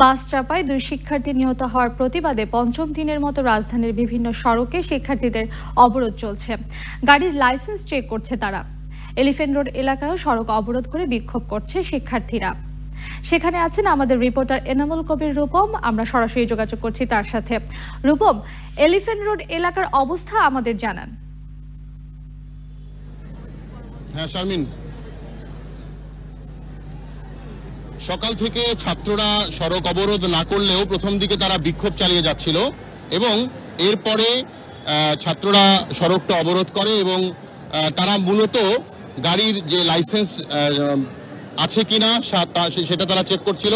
বাস চাপায় দুই শিক্ষার্থী নিহত হওয়ার প্রতিবাদে পঞ্চম দিনের মতো রাজধানীর বিভিন্ন সড়কে শিক্ষার্থীদের অবরোধ চলছে। গাড়ির লাইসেন্স চেক করছে তারা। এলিফেন্ট রোড এলাকায়ও সড়ক অবরোধ করে বিক্ষোভ করছে শিক্ষার্থীরা। সেখানে আছেন আমাদের রিপোর্টার এনামুল কবির রূপম। আমরা সরাসরি যোগাযোগ করছি তার সাথে। রূপম, এলিফেন্ট রোড এলাকার অবস্থা আমাদের জানান। হ্যাঁ শারমিন। সকাল থেকে ছাত্ররা সড়ক অবরোধ না করলেও প্রথম দিকে তারা বিক্ষোভ চালিয়ে যাচ্ছিল এবং এরপরে ছাত্ররা সড়কটা অবরোধ করে এবং তারা মূলত গাড়ির যে লাইসেন্স আছে তা- সে- সেটা তারা চেক করছিল।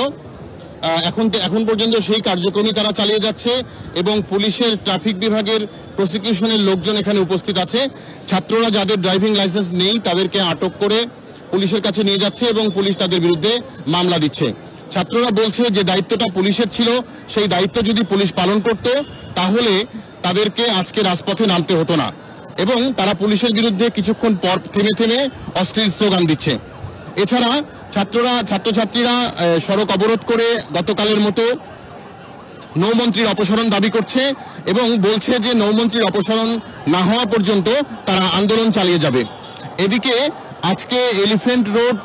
এখন এখন পর্যন্ত সেই কার্যক্রমই তারা চালিয়ে যাচ্ছে এবং পুলিশের ট্রাফিক বিভাগের প্রসিকিউশনের লোকজন এখানে উপস্থিত আছে। ছাত্ররা যাদের ড্রাইভিং লাইসেন্স নেই তাদেরকে আটক করে পুলিশের কাছে নিয়ে যাচ্ছে এবং পুলিশ তাদের বিরুদ্ধে মামলা দিচ্ছে। ছাত্ররা বলছে যে দায়িত্বটা পুলিশের ছিল, সেই দায়িত্ব যদি পুলিশ পালন করত, তাহলে তাদেরকে আজকে রাজপথে নামতে হতো না। এবং তারা পুলিশের বিরুদ্ধে কিছুক্ষণ পর থেমে থেমে অশ্লীল স্লোগান দিচ্ছে। এছাড়া ছাত্ররা, ছাত্রছাত্রীরা সড়ক অবরোধ করে গতকালের মতো নৌমন্ত্রীর অপসারণ দাবি করছে এবং বলছে যে নৌমন্ত্রীর অপসারণ না হওয়া পর্যন্ত তারা আন্দোলন চালিয়ে যাবে। এদিকে আজকে এলিফ্যান্ট রোড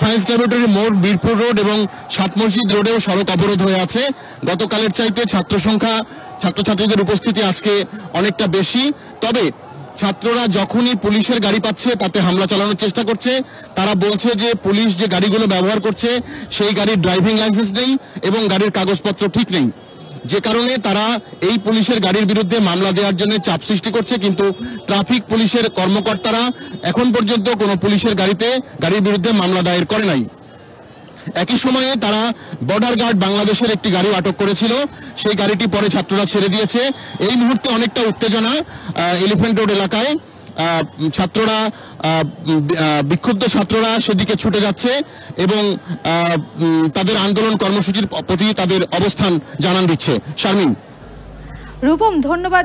সায়েন্স ল্যাবরেটরি মোড়, বীরপুর রোড এবং সাত মসজিদ রোডেও সড়ক অবরোধ হয়ে আছে। গতকালের চাইতে ছাত্র সংখ্যা, ছাত্রছাত্রীদের উপস্থিতি আজকে অনেকটা বেশি। তবে ছাত্ররা যখনই পুলিশের গাড়ি পাচ্ছে, তাতে হামলা চালানোর চেষ্টা করছে। তারা বলছে যে পুলিশ যে গাড়িগুলো ব্যবহার করছে, সেই গাড়ির ড্রাইভিং লাইসেন্স নেই এবং গাড়ির কাগজপত্র ঠিক নেই। যে কারণে তারা এই পুলিশের গাড়ির বিরুদ্ধে মামলা দেওয়ার জন্য চাপ সৃষ্টি করছে, কিন্তু ট্রাফিক পুলিশের কর্মকর্তারা এখন পর্যন্ত কোনো পুলিশের গাড়িতে গাড়ির বিরুদ্ধে মামলা দায়ের করে নাই। একই সময়ে তারা বর্ডার গার্ড বাংলাদেশের একটি গাড়ি আটক করেছিল, সেই গাড়িটি পরে ছাত্ররা ছেড়ে দিয়েছে। এই মুহূর্তে অনেকটা উত্তেজনা এলিফ্যান্ট রোড এলাকায়। ছাত্ররা বিক্ষুব্ধ ছাত্ররা সেদিকে ছুটে যাচ্ছে এবং তাদের আন্দোলন কর্মসূচির প্রতি তাদের অবস্থান জানান দিচ্ছে। শারমিন। রূপম, ধন্যবাদ।